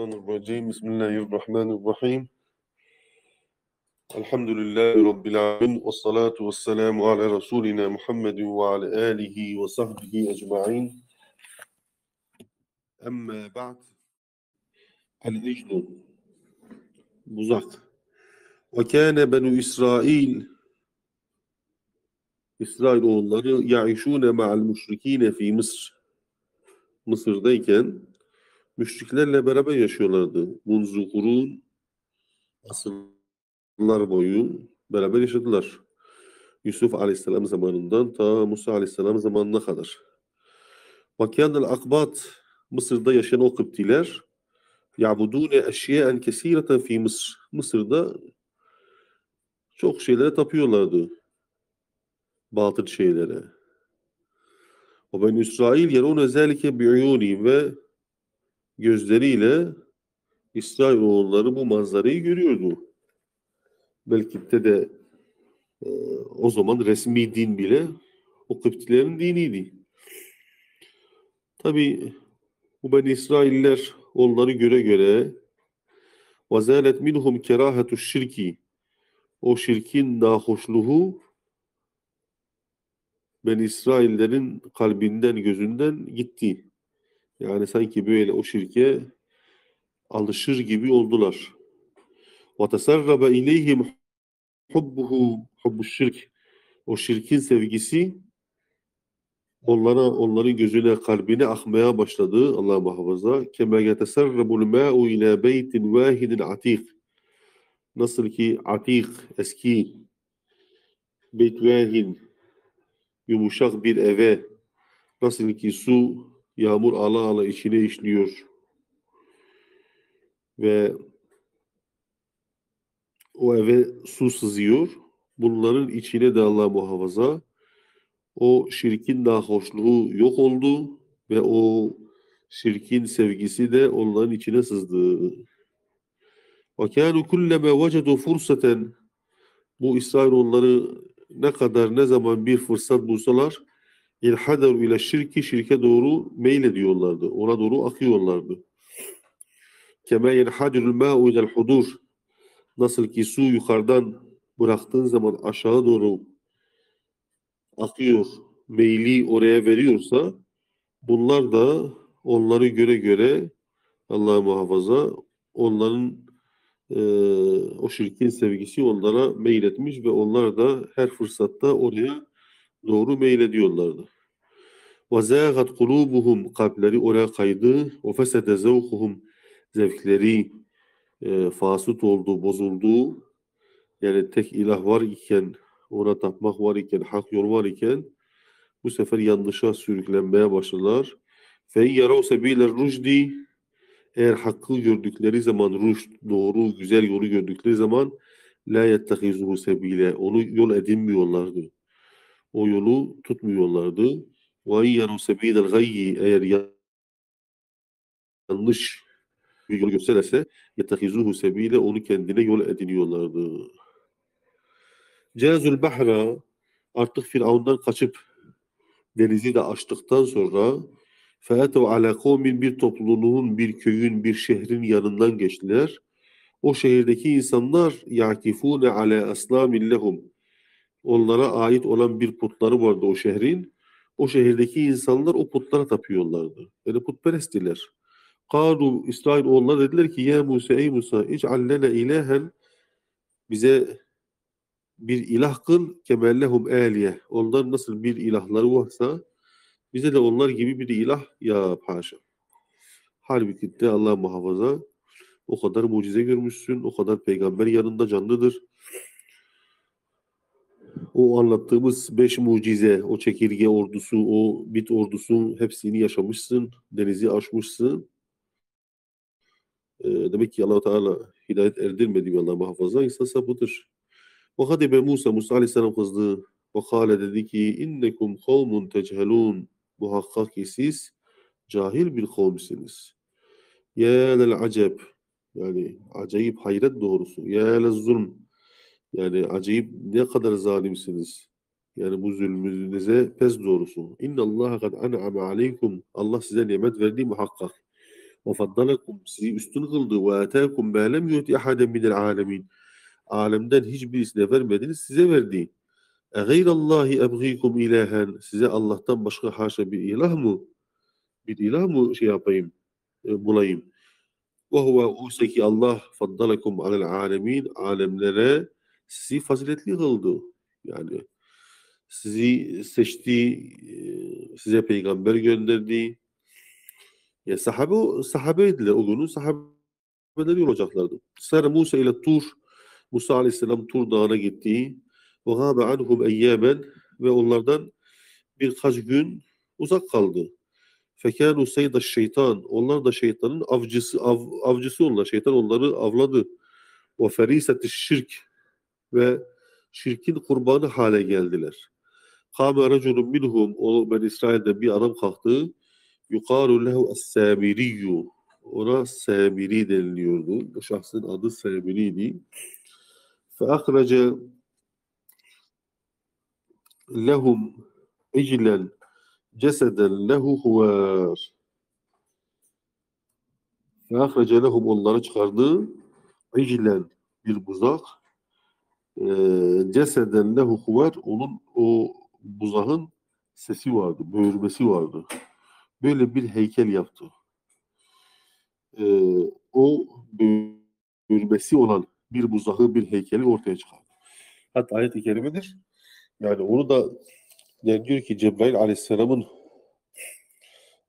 الشيطان الرجيم. بسم الله الرحمن الرحيم. الحمد لله رب العالمين والصلاة والسلام على رسولنا محمد وعلى آله وصحبه أجمعين. أما بعد العجل بزق وكان بنو إسرائيل İsrail oğulları yaişûne ma'al müşrikîne fi Mısır. Mısır'dayken müşriklerle beraber yaşıyorlardı. Munzu kurun asırlar boyu beraber yaşadılar. Yusuf Aleyhisselam zamanından ta Musa Aleyhisselam zamanına kadar. Vakâdel akbat Mısır'da yaşayan o Kıptiler ya'budûne eşyâen kesîreten fi Mısır. Mısır'da çok şeylere tapıyorlardı. Batıl şeylere. O ben İsrail yerun özellikle bi'yûni ve gözleriyle İsrailoğulları bu manzarayı görüyordu. Belki de de e, o zaman resmi din bile o Kıptilerin diniydi. Tabi bu ben İsrailler onları göre göre vazalet minhum kerahetu şirki o şirkin nahoşluğu ben İsraillerin kalbinden gözünden gitti. Yani sanki böyle o şirke alışır gibi oldular. وَتَسَرَّبَ اِلَيْهِمْ حُبُّهُ حُبُّ şirk. O şirkin sevgisi onlara, onların gözüne, kalbine akmaya başladı. Allah muhafaza. كَمَا يَتَسَرَّبُ الْمَاءُ اِلَى بَيْتٍ وَاهِدٍ عَتِيقٍ Nasıl ki atik, eski, beyt vahin, yumuşak bir eve nasıl ki su yağmur ala ala içine işliyor ve o eve su sızıyor. Bunların içine de Allah muhafaza o şirkin nahoşluğu yok oldu ve o şirkin sevgisi de onların içine sızdı. وَكَانُوا كُلَّمَا وَجَدُوا فُرْسَةً Bu İsrailoğulları ne kadar ne zaman bir fırsat bulsalar ilhadaru ile şirki şirke doğru meylediyorlardı. Ona doğru akıyorlardı. Kema yenhadirul ma'u ilel hudur Nasıl ki su yukarıdan bıraktığın zaman aşağı doğru akıyor, meyli oraya veriyorsa bunlar da onları göre göre Allah muhafaza onların e, o şirkin sevgisi onlara meyletmiş ve onlar da her fırsatta oraya doğru meylediyorlardı. وَزَاغَتْ قُلُوبُهُمْ Kalpleri oraya kaydı. وَفَسَدَ زَوْقُهُمْ Zevkleri e, fasut oldu, bozuldu. Yani tek ilah var iken, ona tapmak var iken, hak yol var iken bu sefer yanlışa sürüklenmeye başladılar. فَاِنْ سَب۪يلَ الرُّشْدِ eğer hakkı gördükleri zaman, rüşt, doğru, güzel yolu gördükleri zaman la yettehizuhu sebile. Onu yol edinmiyorlardı. O yolu tutmuyorlardı. Ve iyyaru sebilel gayyi eğer yanlış bir yol gösterse yettehizuhu sebile onu kendine yol ediniyorlardı. Cezül bahra artık Firavundan kaçıp denizi de açtıktan sonra فَاَتَوْ عَلَى قَوْمٍ bir topluluğun, bir köyün, bir şehrin yanından geçtiler. O şehirdeki insanlar يَعْكِفُونَ عَلَى أَسْلَامٍ لَهُمْ onlara ait olan bir putları vardı o şehrin. O şehirdeki insanlar o putlara tapıyorlardı. Yani putperesttiler. Kadu İsrail oğullar dediler ki ya Musa ey Musa ic'allene ilehen bize bir ilah kıl kemellehum aliye. Onlar nasıl bir ilahları varsa bize de onlar gibi bir ilah yap haşa. Halbuki de Allah muhafaza o kadar mucize görmüşsün, o kadar peygamber yanında canlıdır o anlattığımız beş mucize, o çekirge ordusu, o bit ordusunun hepsini yaşamışsın, denizi aşmışsın. E, demek ki Allah Teala hidayet erdirmedi Allah muhafaza, insan sapıtır. Ve hadibe Musa, Musa Aleyhisselam kızdı. Ve kâle dedi ki, innekum kavmun tecelun. Muhakkak ki siz cahil bir kavmsiniz. Yâlel acep. Yani acayip hayret doğrusu. Yâlel zulm yani acayip ne kadar zalimsiniz. Yani bu zulmünüze pes doğrusu. İnna Allah kad an'ama aleykum. Allah size nimet verdi muhakkak. Ve faddalakum sizi üstün kıldı. Ve atâkum mâ lem yu'ti ahaden minel âlemin. Alemden hiçbirisine vermediniz, size verdi. E gayrallahi ebgîkum ilahen. Size Allah'tan başka haşa bir ilah mı? Bir ilah mı şey yapayım, e, bulayım? Ve huve ki Allah faddalakum alel alemin. Alemlere sizi faziletli kıldı. Yani sizi seçti, size peygamber gönderdi. Ya sahabe sahabeydiler o günün sahabeleri olacaklardı. Sara Musa ile Tur Musa Aleyhisselam Tur Dağı'na gitti. Ve gâbe anhum eyyâmen ve onlardan birkaç gün uzak kaldı. Fekânu seyda şeytan. Onlar da şeytanın avcısı, av, avcısı oldular. Şeytan onları avladı. Ve feriseti şirk ve şirkin kurbanı hale geldiler. Kâme reculun minhum o ben İsrail'de bir adam kalktı. Yukaru lehu es Ona samiri deniliyordu. Bu şahsın adı samiriydi. Fe ahrece lehum iclen ceseden lehu huvar. Fe lehum onları çıkardı. İclen bir buzak e, ceseden lehu huvar onun o buzağın sesi vardı, böğürmesi vardı. Böyle bir heykel yaptı. E, o böğürmesi olan bir buzağı, bir heykeli ortaya çıkardı. Hatta ayet-i kerimedir. Yani onu da yani diyor ki Cebrail aleyhisselamın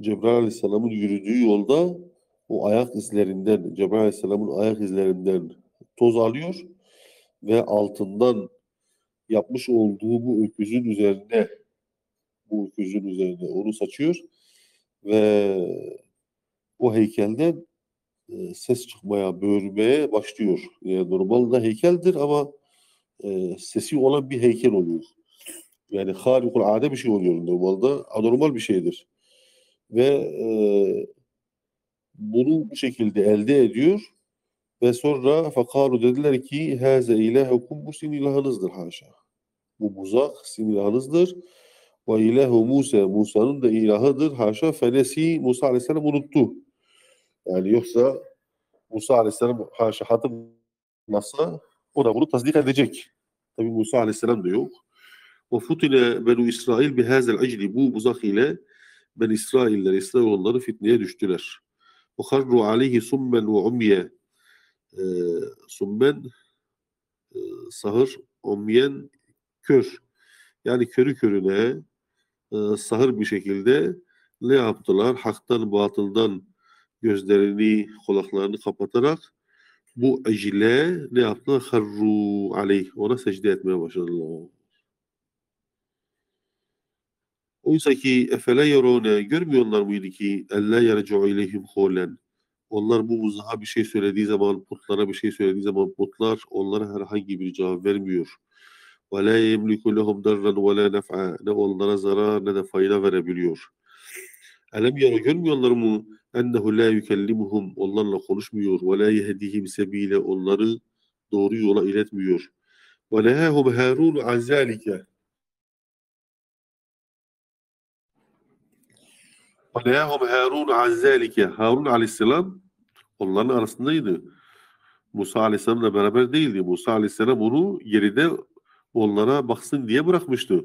Cebrail aleyhisselamın yürüdüğü yolda o ayak izlerinden, Cebrail aleyhisselamın ayak izlerinden toz alıyor ve altından yapmış olduğu bu öküzün üzerine bu öküzün üzerine onu saçıyor ve o heykelden e, ses çıkmaya, böğürmeye başlıyor. Yani normalde heykeldir ama e, sesi olan bir heykel oluyor. Yani harikul ade bir şey oluyor normalde. Anormal bir şeydir. Ve e, bunu bu şekilde elde ediyor ve sonra fakaru dediler ki haze ilahukum bu sizin ilahınızdır haşa. Bu buzak sizin ilahınızdır. Ve ilahu Musa, Musa'nın da ilahıdır haşa. Fenesi Musa aleyhisselam unuttu. Yani yoksa Musa aleyhisselam haşa hatırlasa o da bunu tasdik edecek. Tabi Musa aleyhisselam da yok. Ve futile benu İsrail bihazel icli bu buzak ile ben İsrailler, İsrailoğulları fitneye düştüler. Ve harru aleyhi summen ve umye summen e, sahır, umyen kör. Yani körü körüne e, sahır bir şekilde ne yaptılar? Haktan, batıldan gözlerini, kulaklarını kapatarak bu ecile ne yaptılar? Harru aleyh. Ona secde etmeye başladılar. Oysa ki efele yerone görmüyorlar mıydı ki elle yercu ileyhim holen. Onlar bu buzağa bir şey söylediği zaman, putlara bir şey söylediği zaman putlar onlara herhangi bir cevap vermiyor. Yemliku lehum darran ve la nef'a. Ne onlara zarar ne de fayda verebiliyor. Elem yara görmüyorlar mı? Ennehu la yükellimuhum. Onlarla konuşmuyor. Ve la yehdihim sebile. Onları doğru yola iletmiyor. Ve nehâhum Harun an zâlike. Ve nehâhum Harun an zâlike. Harun aleyhisselam onların arasındaydı. Musa aleyhisselamla beraber değildi. Musa aleyhisselam onu geride onlara baksın diye bırakmıştı.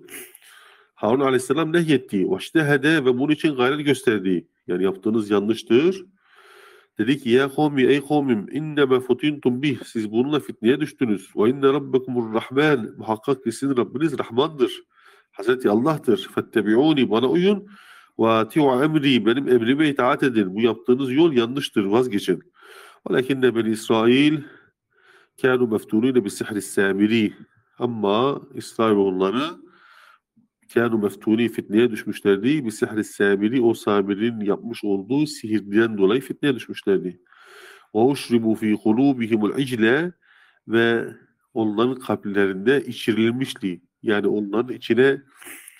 Harun aleyhisselam nehyetti. Vaştehede ve bunun için gayret gösterdi. Yani yaptığınız yanlıştır. Dedi ki ya kavmi ey kavmim inneme futintum bih. Siz bununla fitneye düştünüz. Ve inne rabbekumur rahman. Muhakkak ki sizin Rabbiniz Rahmandır. Hazreti Allah'tır. Fettebi'uni bana uyun. Ati'u emri. Benim emrime itaat edin. Bu yaptığınız yol yanlıştır. Vazgeçin. Velakinne ben İsrail meftunîne bi sihri samiri. Ama İsrailoğulları kânu meftuni fitneye düşmüşlerdi. Bir sihri samiri o samirin yapmış olduğu sihirden dolayı fitneye düşmüşlerdi. Ve uşribu fi kulubihimul icle ve onların kalplerinde içirilmişti. Yani onların içine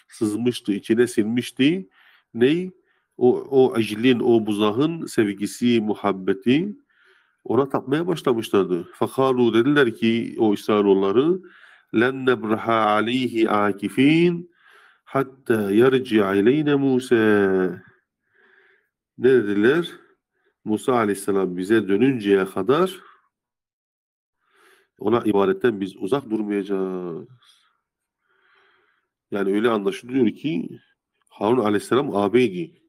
sızmıştı, içine sinmişti. Ney? O, o iclin, o buzağın sevgisi, muhabbeti ona tapmaya başlamışlardı. Fakalu dediler ki o İsrailoğulları len nebraha aleyhi akifin hatta yarci'a ileyne Musa ne dediler? Musa aleyhisselam bize dönünceye kadar ona ibadetten biz uzak durmayacağız. Yani öyle anlaşılıyor ki Harun aleyhisselam ağabeydi.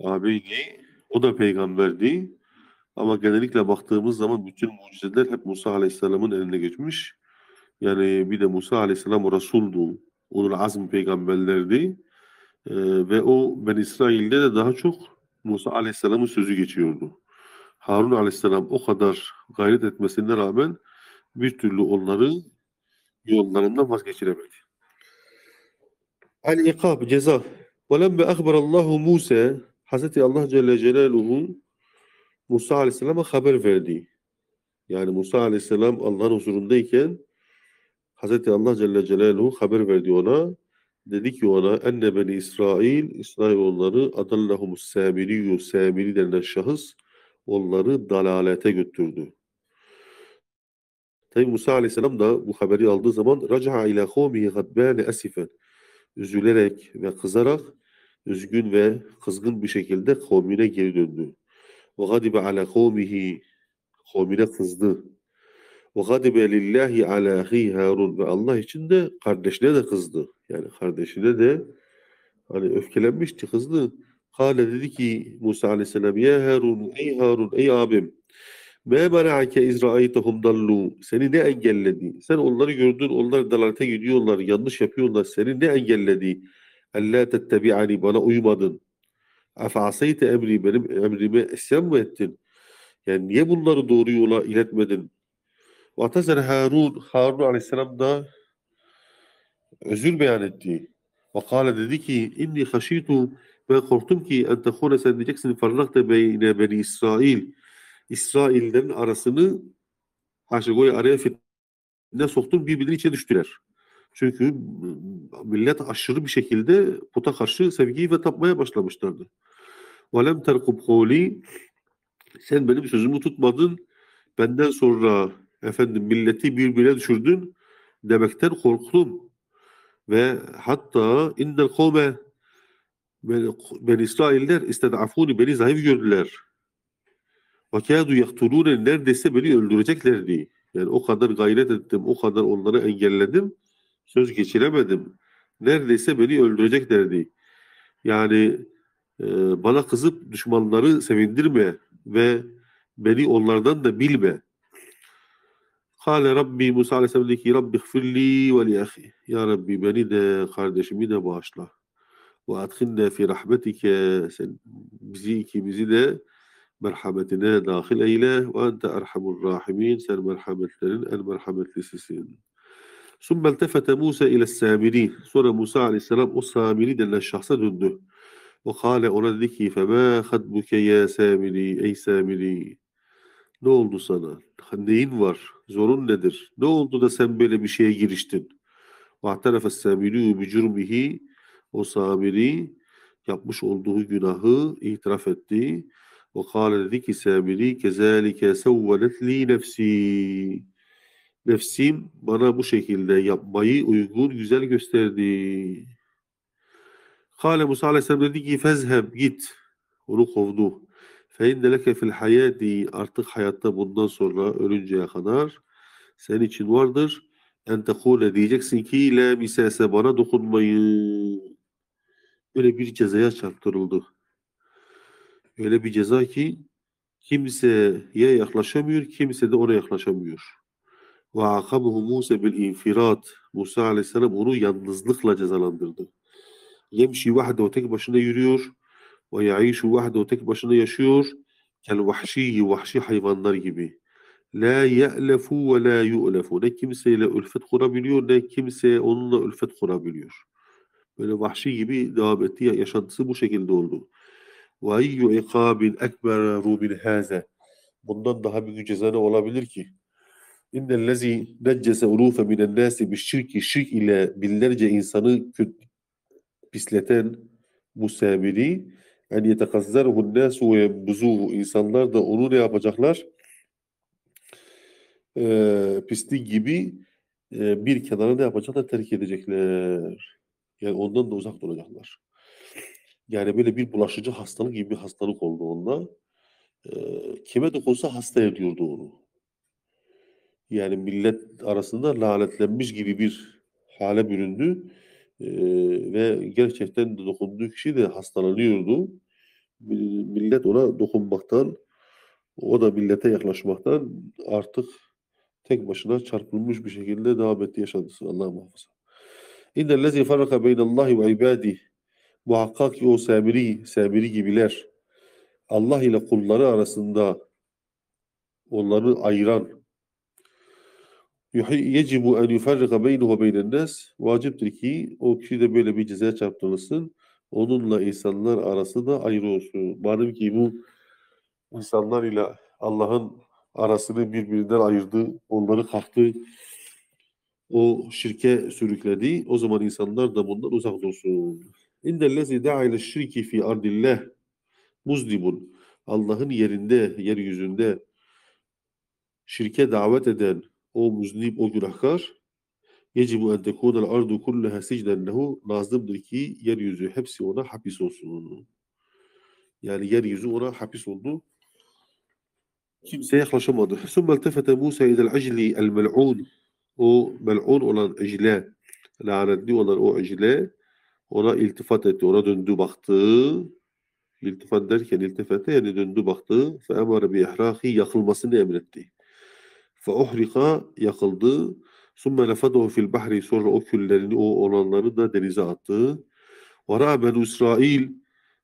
Ağabeydi. O da peygamberdi. Ama genellikle baktığımız zaman bütün mucizeler hep Musa aleyhisselamın eline geçmiş. Yani bir de Musa aleyhisselam Resul'du. Ulul azm peygamberlerdi. Ee, ve o Ben İsrail'de de daha çok Musa aleyhisselamın sözü geçiyordu. Harun aleyhisselam o kadar gayret etmesine rağmen bir türlü onları yollarından vazgeçiremedi. El-ikab, ceza. وَلَمَّا أَخْبَرَ اللّٰهُ Musa Hazreti Allah Celle Celaluhu Musa Aleyhisselam'a haber verdi. Yani Musa Aleyhisselam Allah'ın huzurundayken Hazreti Allah Celle Celaluhu haber verdi ona. Dedi ki ona enne beni İsrail, İsrailoğulları adallahumus samiriyyü, samiri denilen şahıs onları dalalete götürdü. Tabi Musa Aleyhisselam da bu haberi aldığı zaman raca'a ila kavmihi gadbâne esifen üzülerek ve kızarak üzgün ve kızgın bir şekilde kavmine geri döndü. Ve gadibe ala kavmihi kavmine kızdı. Ve gadibe lillahi ala Harun ve Allah için de kardeşine de kızdı. Yani kardeşine de hani öfkelenmişti, kızdı. Kale dedi ki Musa aleyhisselam ya Harun ey Harun ey abim me mena'ake iz ra'aytehum dallu seni ne engelledi? Sen onları gördün, onlar dalalete gidiyorlar, yanlış yapıyorlar. Seni ne engelledi? Ella tettebi'ani bana uymadın. Efa'aseyte emri benim emrime isyan mı ettin? Yani niye bunları doğru yola iletmedin? Vatazer Harun, Harun aleyhisselam da özür beyan etti. Ve kâle dedi ki inni haşitu ben korktum ki en tekune sen diyeceksin farrakte beyne İsrail. İsrail'lerin arasını Haşegoy araya fitne soktun birbirinin içine düştüler. Çünkü millet aşırı bir şekilde puta karşı sevgiyi ve tapmaya başlamışlardı. Valem terkub kavli sen benim sözümü tutmadın benden sonra efendim milleti birbirine düşürdün demekten korktum. Ve hatta innel kavme ben İsrailler istedafuni beni zayıf gördüler. Kâdu yaktulûne neredeyse beni öldüreceklerdi. Yani o kadar gayret ettim, o kadar onları engelledim. Söz geçiremedim. Neredeyse beni öldüreceklerdi. Yani e, bana kızıp düşmanları sevindirme ve beni onlardan da bilme. Kale Rabbi Musa Aleyhisselam dedi ki Rabbi gfirli ve li ahi. Ya Rabbi beni de kardeşimi de bağışla. Ve adkhilna fi rahmetike. Sen bizi ikimizi de merhametine dahil eyle ve ente erhamur rahimin sen merhametlerin en merhametlisisin. Sümme eltefete Musa ile samirin. Sonra Musa aleyhisselam o samiri denilen şahsa döndü. O kale ona dedi ki fema hadbuke ya samiri ey samiri. Ne oldu sana? Neyin var? Zorun nedir? Ne oldu da sen böyle bir şeye giriştin? Vahtarafe samiri bi cürmihi o samiri yapmış olduğu günahı itiraf etti. O kâle dedi ki Samiri كَذَٰلِكَ سَوَّلَتْ لِي نَفْسِي Nefsim bana bu şekilde yapmayı uygun, güzel gösterdi. Kale Musa Aleyhisselam dedi ki fezheb git. Onu kovdu. Fe inne leke fil hayati artık hayatta bundan sonra ölünceye kadar senin için vardır. En tekule diyeceksin ki la misese bana dokunmayın. Öyle bir cezaya çarptırıldı. Öyle bir ceza ki kimseye yaklaşamıyor, kimse de ona yaklaşamıyor. Ve akabuhu Musa bil infirat. Musa aleyhisselam onu yalnızlıkla cezalandırdı. Yemşi vahdehu tek başına yürüyor. Ve yaişu vahdehu tek başına yaşıyor. Kel vahşiyi vahşi hayvanlar gibi. La ye'lefu ve la yu'lefu. Ne kimseyle ülfet kurabiliyor ne kimse onunla ülfet kurabiliyor. Böyle vahşi gibi devam etti. Yaşantısı bu şekilde oldu. Ve eyyü ikabin ekberu min haze. Bundan daha büyük ceza ne olabilir ki? İnnellezî neccese urufe minen nâsi şirki şirk ile binlerce insanı pisleten bu samiri en yetekazzaruhun nâsu ve yembuzuhu insanlar da onu ne yapacaklar? Ee, pislik gibi e, bir kenara ne yapacaklar? Terk edecekler. Yani ondan da uzak duracaklar. Yani böyle bir bulaşıcı hastalık gibi bir hastalık oldu onda. Eee, kime dokunsa hasta ediyordu onu. Yani millet arasında lanetlenmiş gibi bir hale büründü. Eee, ve gerçekten dokunduğu kişi de hastalanıyordu. Mi- Millet ona dokunmaktan, o da millete yaklaşmaktan artık tek başına çarpılmış bir şekilde devam etti yaşadı. Allah muhafaza. İnnellezî farraka beynallahi ve ibâdih. Muhakkak ki o Samiri, Samiri gibiler Allah ile kulları arasında onları ayıran yecibu en yufarrika beynehu beynen nas vaciptir ki o kişi de böyle bir cezaya çarptırılsın. Onunla insanlar arası da ayrı olsun. Madem ki bu insanlar ile Allah'ın arasını birbirinden ayırdı, onları kalktı, o şirke sürükledi. O zaman insanlar da bundan uzak dursun. İndellezi da'a şirki fi ardillah muzdibun. Allah'ın yerinde, yeryüzünde şirke davet eden o muznib, o günahkar yecibu en tekunel ardu kulleha sicden lazımdır ki yeryüzü hepsi ona hapis olsun. Yani yeryüzü ona hapis oldu. Kimse yaklaşamadı. Sümme eltefete Musa idel acli el mel'un. O mel'un olan ecle, lanetli olan o ecle ona iltifat etti, ona döndü baktı. İltifat derken iltifate yani döndü baktı. Fe emare bi ihraki yakılmasını emretti. Fe uhrika yakıldı. Sümme lefadahu fil bahri sonra o küllerini o olanları da denize attı. Ve ra'a benu İsrail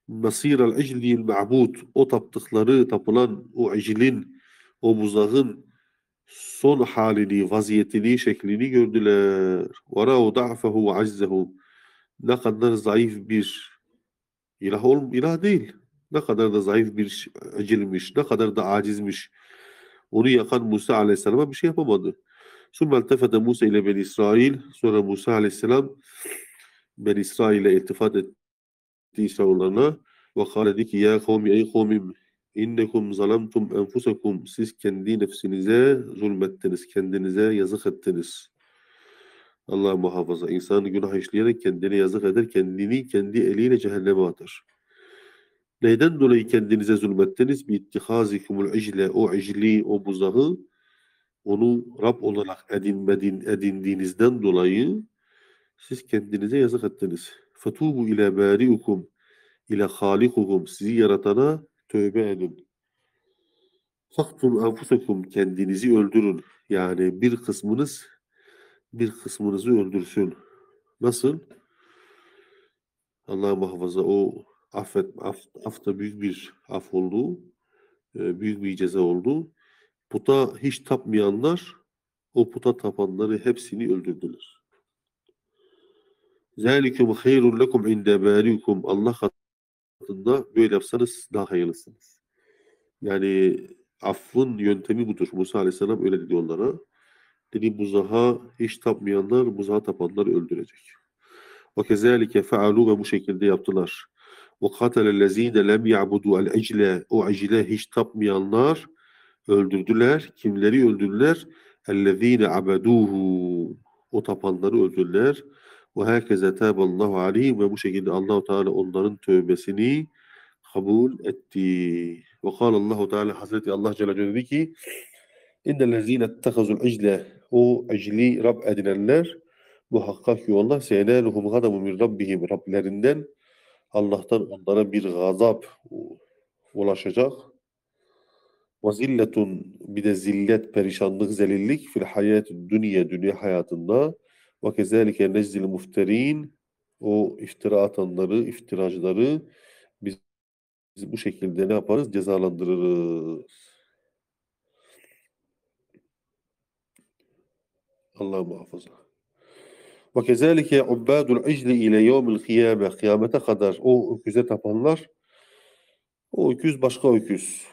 masirel iclil ma'bud o taptıkları tapılan o iclin o buzağın son halini, vaziyetini, şeklini gördüler. Ve ra'u da'fehu ve azzehu ne kadar zayıf bir ilah ol ilah değil. Ne kadar da zayıf bir ecilmiş, ne kadar da acizmiş. Onu yakan Musa Aleyhisselam'a bir şey yapamadı. Sümme eltefete Musa ile Ben İsrail. Sonra Musa Aleyhisselam Ben İsrail'e iltifat etti İsrailoğullarına. Ve kâle ki ya kavmi ey kavmim innekum zalamtum enfusakum siz kendi nefsinize zulmettiniz, kendinize yazık ettiniz. Allah muhafaza. İnsan günah işleyerek kendine yazık eder, kendini kendi eliyle cehenneme atar. Neyden dolayı kendinize zulmettiniz? Bir ittihazikumul icle, o icli, o buzağı onu Rab olarak edinmedin, edindiğinizden dolayı siz kendinize yazık ettiniz. Fetubu ila bariukum ila halikukum sizi yaratana tövbe edin. Faktum enfusakum kendinizi öldürün. Yani bir kısmınız bir kısmınızı öldürsün. Nasıl? Allah muhafaza o affet, af, af da büyük bir af oldu. e, Büyük bir ceza oldu. Puta hiç tapmayanlar o puta tapanları hepsini öldürdüler. Zalikum hayrun lekum inde barikum Allah katında böyle yapsanız daha hayırlısınız. Yani affın yöntemi budur. Musa Aleyhisselam öyle dedi onlara. Dedi buzaha hiç tapmayanlar buzaha tapanları öldürecek. Ve kezalike fealu ve bu şekilde yaptılar. Ve katelellezine lem ya'budu el ecle o ecle hiç tapmayanlar öldürdüler. Kimleri öldürdüler? Ellezine abeduhu o tapanları öldürdüler. Ve herkese tâballahu aleyhim ve bu şekilde Allahu Teala onların tövbesini kabul etti. Ve kâlallahu Teala Hazreti Allah Celle dedi ki İnnellezîne ettehazul icle o ecli Rab edinenler muhakkak ki onlar seyenâluhum gadabu min rabbihim Rablerinden Allah'tan onlara bir gazap ulaşacak. Ve zilletun bir de zillet, perişanlık, zelillik fil hayat dünya, dünya hayatında ve kezalike nezzil mufterin o iftira atanları, iftiracıları biz, biz bu şekilde ne yaparız? Cezalandırırız. Allah muhafaza. Ve kezalike ubbadul icli ile yevmil kıyame kıyamete kadar o öküze tapanlar o öküz başka öküz.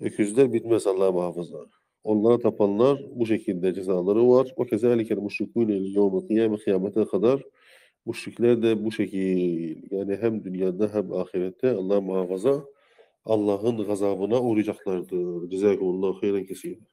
Öküzler bitmez Allah muhafaza. Onlara tapanlar bu şekilde cezaları var. Ve kezalike müşrikûne ile yevmil kıyame kıyamete kadar müşrikler de bu şekil yani hem dünyada hem ahirette Allah muhafaza Allah'ın gazabına uğrayacaklardır. Cezakumullahu hayran kesin.